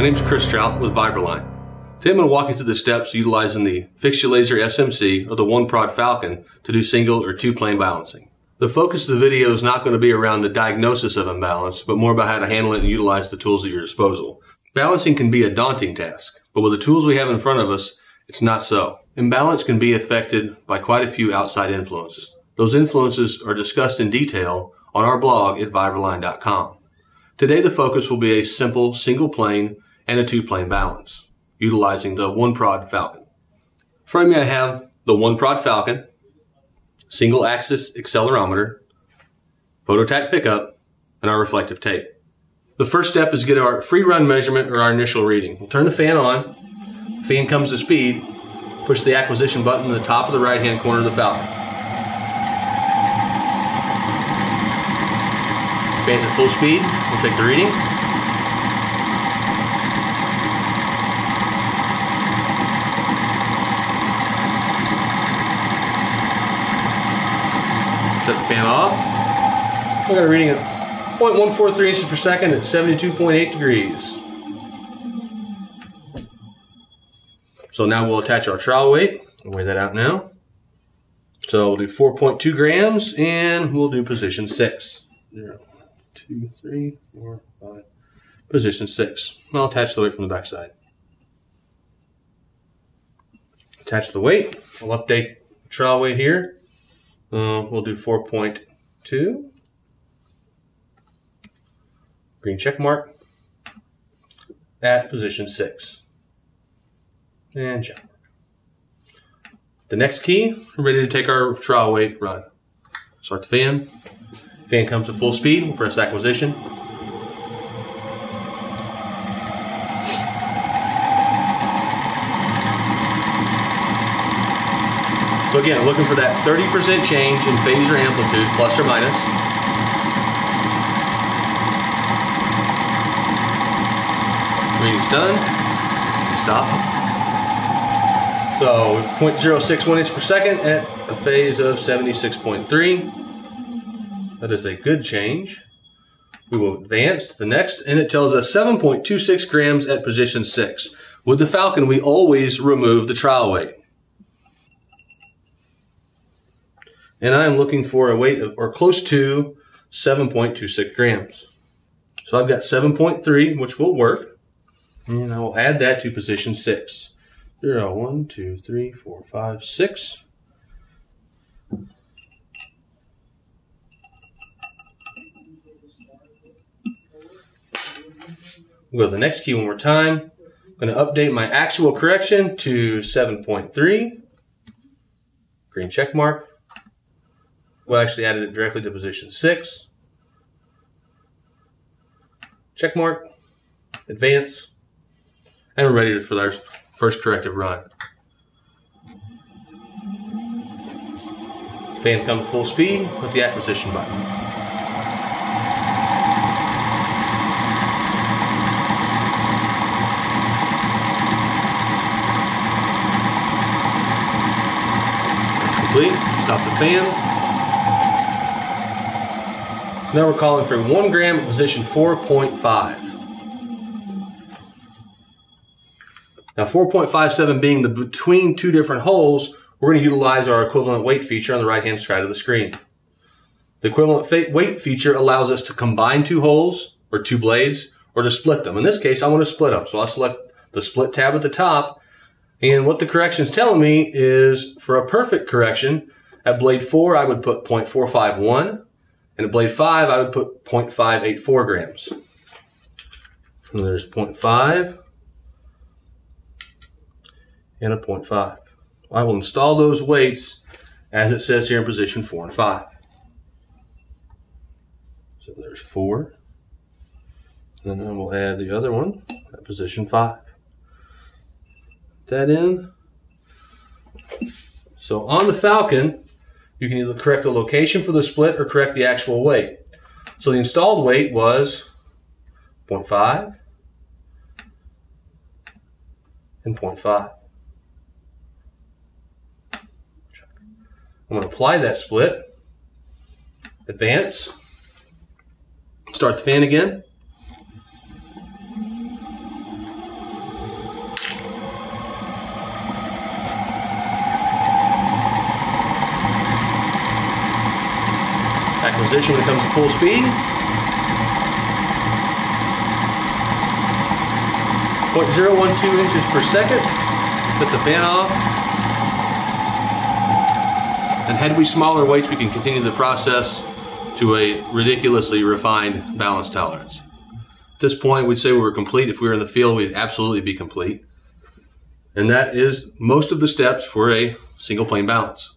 My name is Chris Trout with VibrAlign. Today I'm going to walk you through the steps utilizing the Fixturlaser SMC or the ONEPROD Falcon to do single or two plane balancing. The focus of the video is not going to be around the diagnosis of imbalance, but more about how to handle it and utilize the tools at your disposal. Balancing can be a daunting task, but with the tools we have in front of us, it's not so. Imbalance can be affected by quite a few outside influences. Those influences are discussed in detail on our blog at vibralign.com. Today the focus will be a simple single plane and a two plane balance utilizing the ONEPROD Falcon. In front me I have the ONEPROD Falcon, single axis accelerometer, Phototac pickup, and our reflective tape. The first step is get our free run measurement or our initial reading. We'll turn the fan on, fan comes to speed, push the acquisition button in the top of the right hand corner of the Falcon. Fan's at full speed, we'll take the reading. Fan off. We got a reading at 0.143 inches per second at 72.8 degrees. So now we'll attach our trial weight. Weigh that out now. So we'll do 4.2 grams and we'll do position six. Zero, two, three, four, five. Position six. I'll attach the weight from the backside. Attach the weight. We'll update the trial weight here. Uh, we'll do 4.2. Green check mark at position six. And check mark. The next key, we're ready to take our trial weight run. Start the fan. Fan comes to full speed. We'll press acquisition. So again, looking for that 30% change in phase or amplitude, plus or minus. Reading's done. Stop. So 0.061 inches per second at a phase of 76.3. That is a good change. We will advance to the next, and it tells us 7.26 grams at position 6. With the Falcon, we always remove the trial weight. And I am looking for a weight of, or close to 7.26 grams. So I've got 7.3, which will work. And I will add that to position six. Zero, one, two, three, four, five, six. We'll go to the next key one more time. I'm going to update my actual correction to 7.3. Green check mark. Well, actually added it directly to position six. Check mark, advance, and we're ready for our first corrective run. Fan comes full speed with the acquisition button. Stop the fan. Now we're calling for one gram at position 4.5. Now 4.57 being the between two different holes, we're going to utilize our equivalent weight feature on the right hand side of the screen. The equivalent weight feature allows us to combine two holes or two blades or to split them. In this case, I want to split them. So I'll select the split tab at the top. And what the correction is telling me is for a perfect correction, at blade 4, I would put 0.451. And at blade 5, I would put 0.584 grams. And there's 0.5 and a 0.5. I will install those weights as it says here in position 4 and 5. So there's 4. And then we'll add the other one at position 5. Put that in. So on the Falcon, you can either correct the location for the split or correct the actual weight. So the installed weight was 0.5 and 0.5. I'm going to apply that split, advance, start the fan again. Acquisition when it comes to full speed. 0.012 inches per second. Put the fan off. And had we smaller weights, we can continue the process to a ridiculously refined balance tolerance. At this point, we'd say we were complete. If we were in the field, we'd absolutely be complete. And that is most of the steps for a single plane balance.